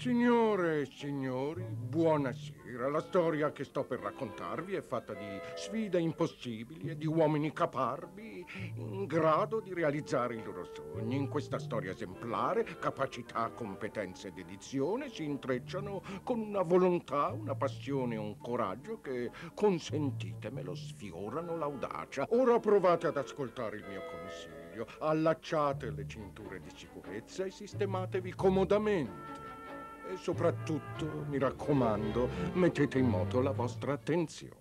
Signore e signori, buonasera. La storia che sto per raccontarvi è fatta di sfide impossibili e di uomini caparbi in grado di realizzare i loro sogni. In questa storia esemplare, capacità, competenze ed edizione si intrecciano con una volontà, una passione e un coraggio che, consentitemelo, sfiorano l'audacia. Ora provate ad ascoltare il mio consiglio. Allacciate le cinture di sicurezza e sistematevi comodamente. E soprattutto, mi raccomando, mettete in moto la vostra attenzione.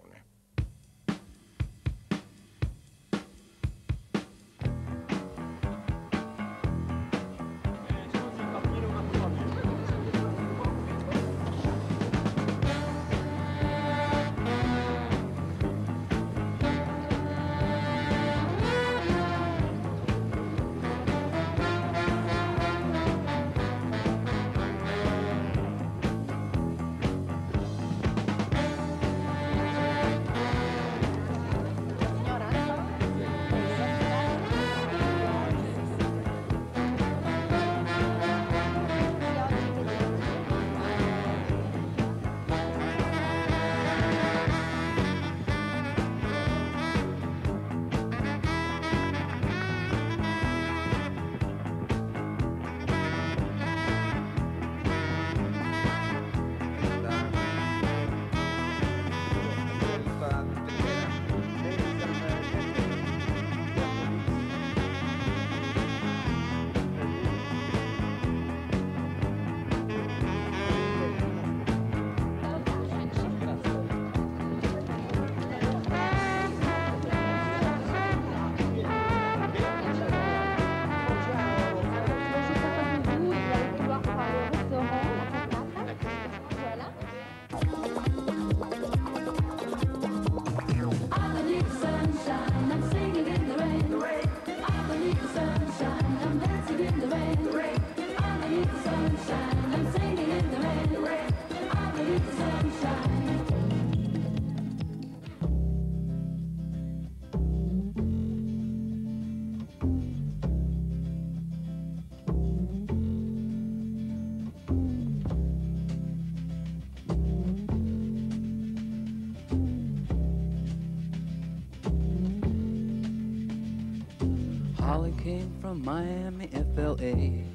Holly came from Miami, FLA.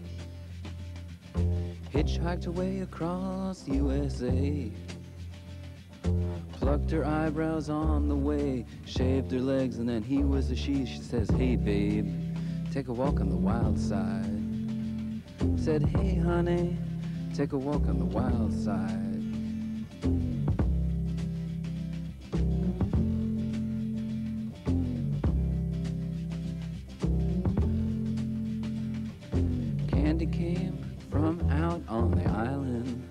Hitchhiked away across USA. Plucked her eyebrows on the way, shaved her legs, and then he was a she. She says, Hey, babe, take a walk on the wild side. Said, Hey, honey, take a walk on the wild side. Came from out on the island.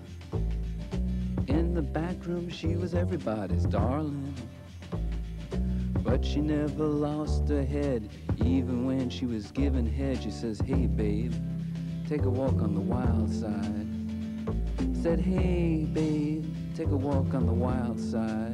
In the back room, she was everybody's darling. But she never lost her head, even when she was given head. She says, Hey, babe, take a walk on the wild side. Said, Hey, babe, take a walk on the wild side.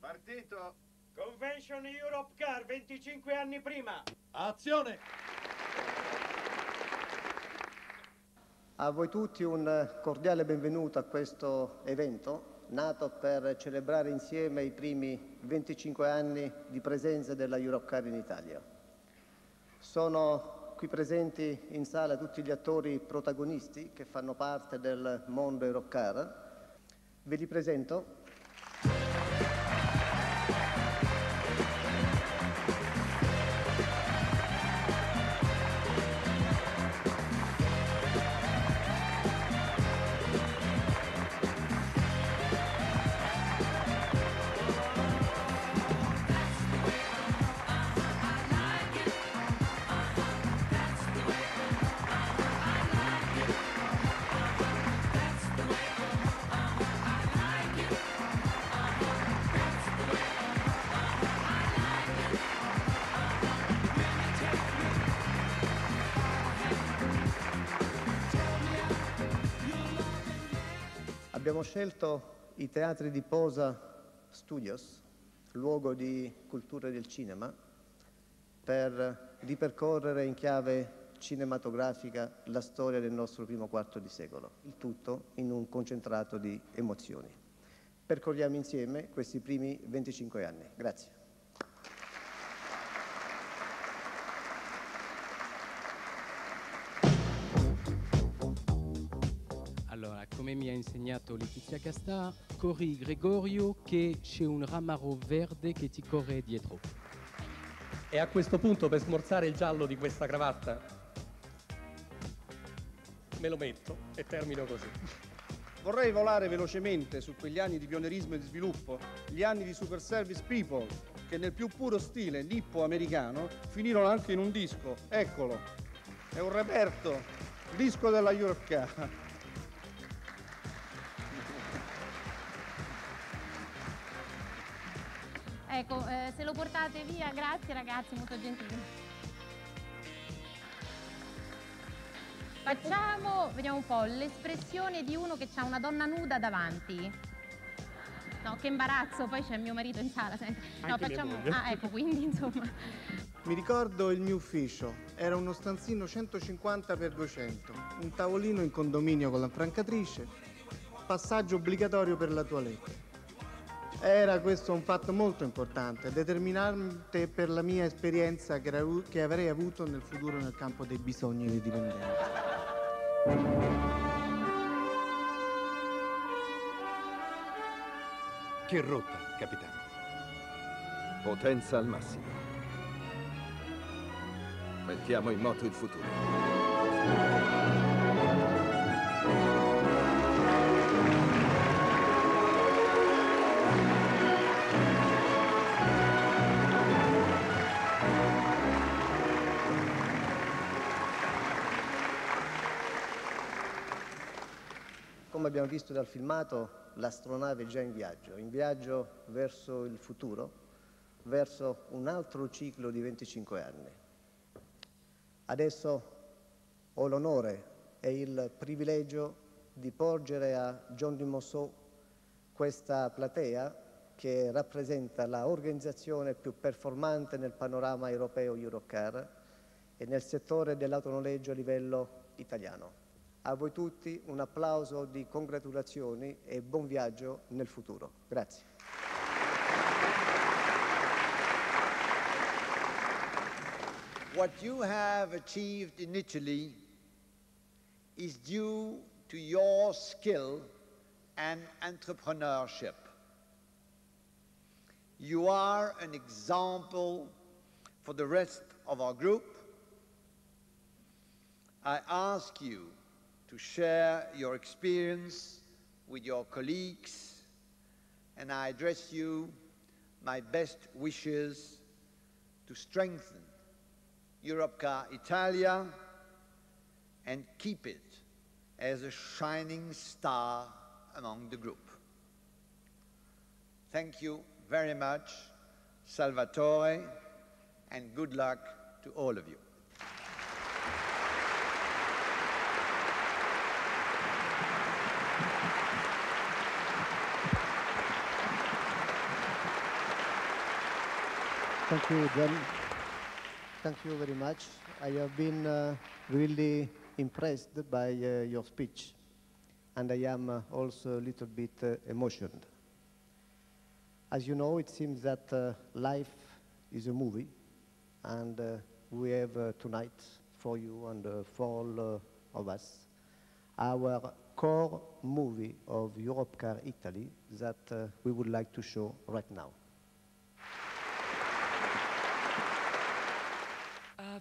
Partito. Convention Europe Car 25 anni prima. Azione! A voi tutti un cordiale benvenuto a questo evento nato per celebrare insieme i primi 25 anni di presenza della Europcar in Italia. Sono qui presenti in sala tutti gli attori protagonisti che fanno parte del mondo Europcar. Ve li presento. Abbiamo scelto i teatri di Posa Studios, luogo di cultura del cinema, per ripercorrere in chiave cinematografica la storia del nostro primo quarto di secolo, il tutto in un concentrato di emozioni. Percorriamo insieme questi primi 25 anni. Grazie. Come mi ha insegnato Letizia Casta, corri Gregorio che c'è un ramaro verde che ti corre dietro. E a questo punto, per smorzare il giallo di questa cravatta, me lo metto e termino così. Vorrei volare velocemente su quegli anni di pionerismo e di sviluppo, gli anni di super service people, che nel più puro stile nippo-americano finirono anche in un disco. Eccolo, è un reperto, disco della Europe Ecco, eh, se lo portate via, grazie ragazzi, molto gentili. Facciamo, vediamo un po', l'espressione di uno che ha una donna nuda davanti. No, che imbarazzo, poi c'è mio marito in sala. senti. No, Anche facciamo. Ah, ecco, quindi insomma. Mi ricordo il mio ufficio, era uno stanzino 150 x 200, un tavolino in condominio con la francatrice, passaggio obbligatorio per la toilette. Era questo un fatto molto importante, determinante per la mia esperienza che, era- che avrei avuto nel futuro nel campo dei bisogni dei dipendenti. Che rotta, capitano? Potenza al massimo. Mettiamo in moto il futuro. Abbiamo visto dal filmato, l'astronave è già in viaggio, in viaggio verso il futuro, verso un altro ciclo di 25 anni. Adesso ho l'onore e il privilegio di porgere a John Di Mosso questa platea che rappresenta la organizzazione più performante nel panorama europeo Eurocar e nel settore dell'autonoleggio a livello italiano. A voi tutti un applauso di congratulazioni e buon viaggio nel futuro. Grazie. What you have achieved in Italy is due to your skill and entrepreneurship. You are an example for the rest of our group. I ask you to share your experience with your colleagues, and I address you my best wishes to strengthen Europcar Italia and keep it as a shining star among the group. Thank you very much, Salvatore, and good luck to all of you. Thank you, John. Thank you very much. I have been uh, really impressed by uh, your speech, and I am uh, also a little bit uh, emotioned. As you know, it seems that uh, life is a movie, and uh, we have tonight for you and for all of us our core movie of Europcar Italy that we would like to show right now. I've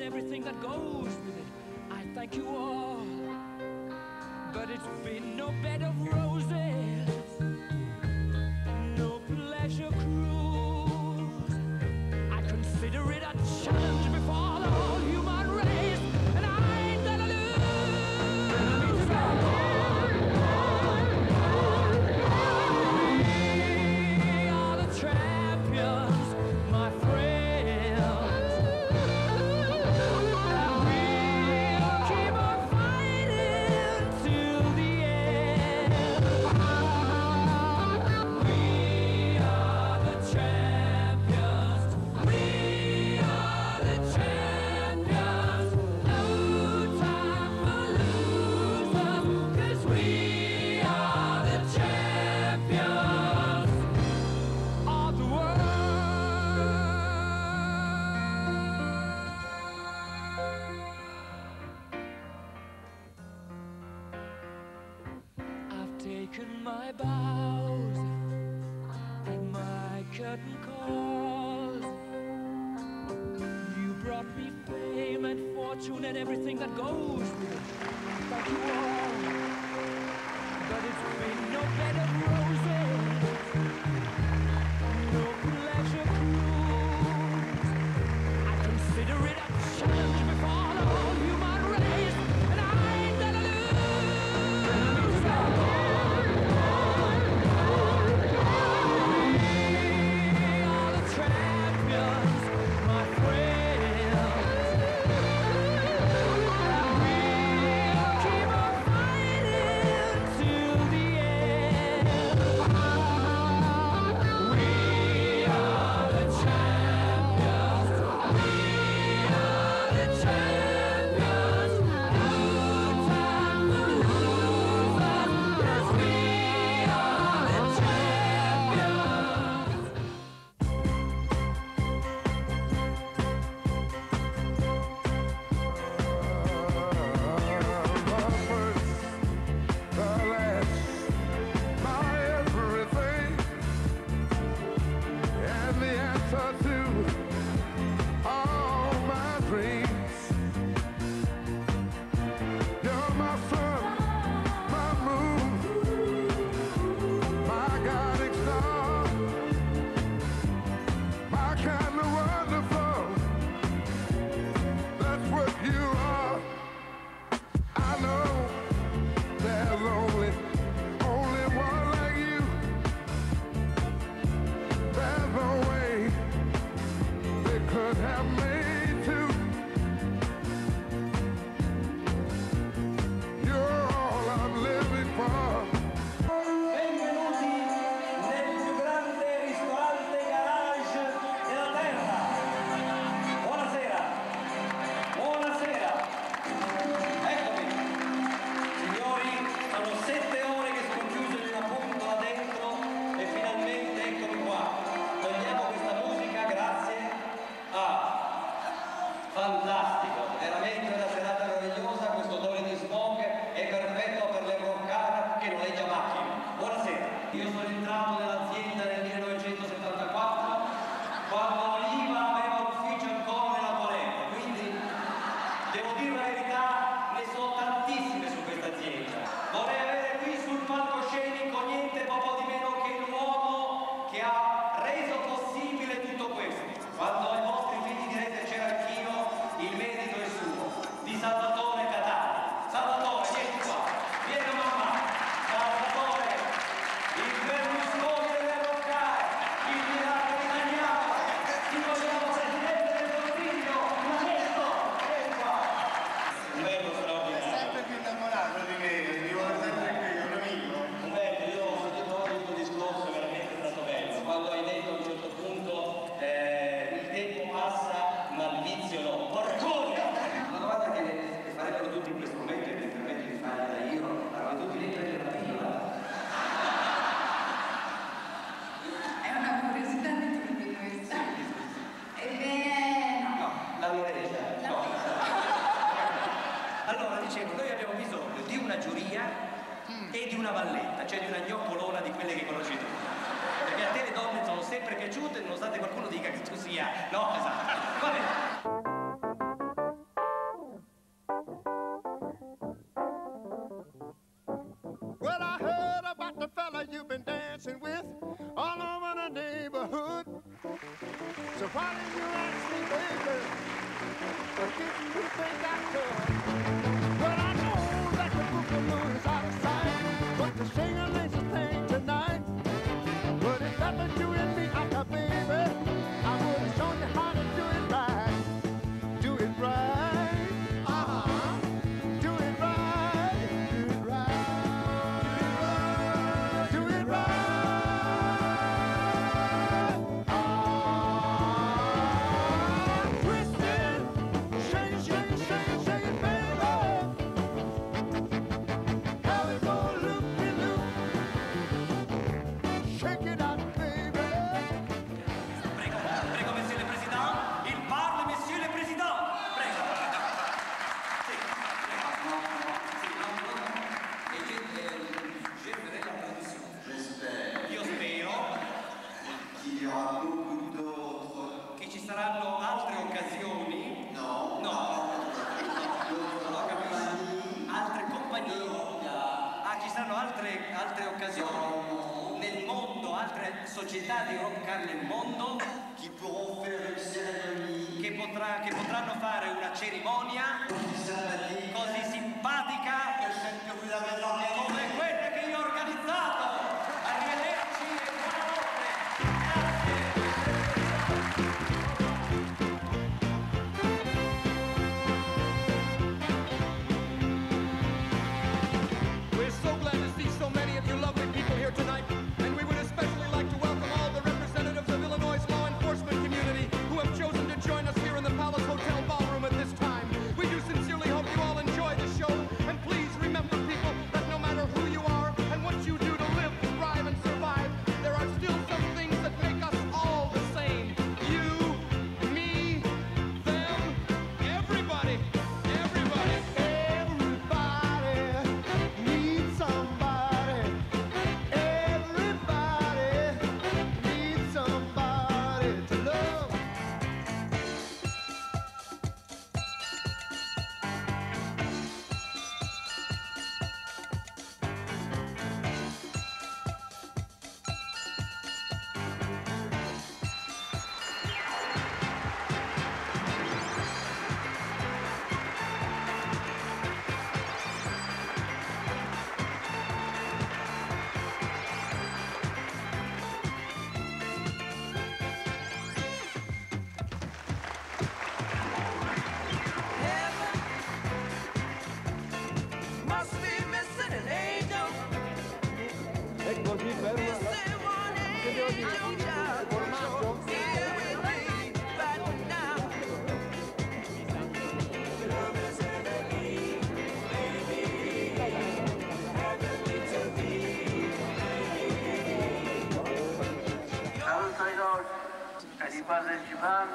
everything that goes Rid it up, shut up. Well, I heard about the fella you've been dancing with all over the neighborhood. So why did you ask me, baby? Forgive me, think I could. società di rock nel mondo che, potrà, che potranno fare una cerimonia così simpatica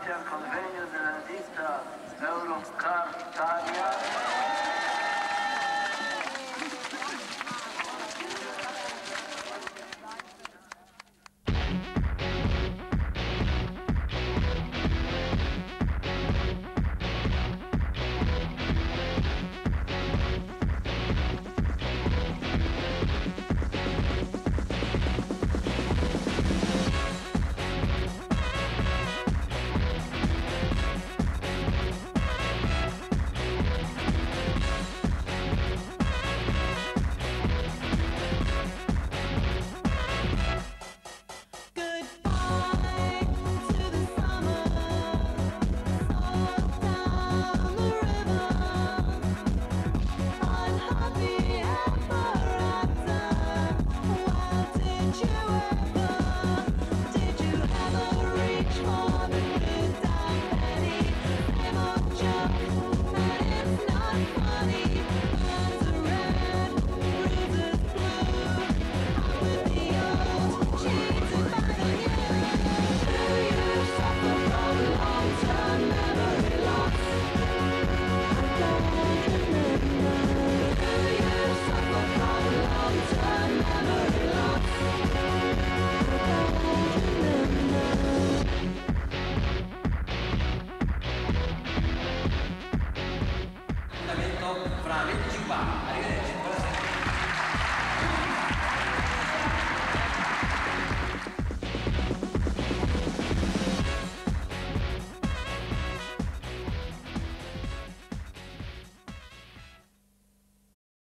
Italia, Convenio della Ditta, Euro, Car, Italia.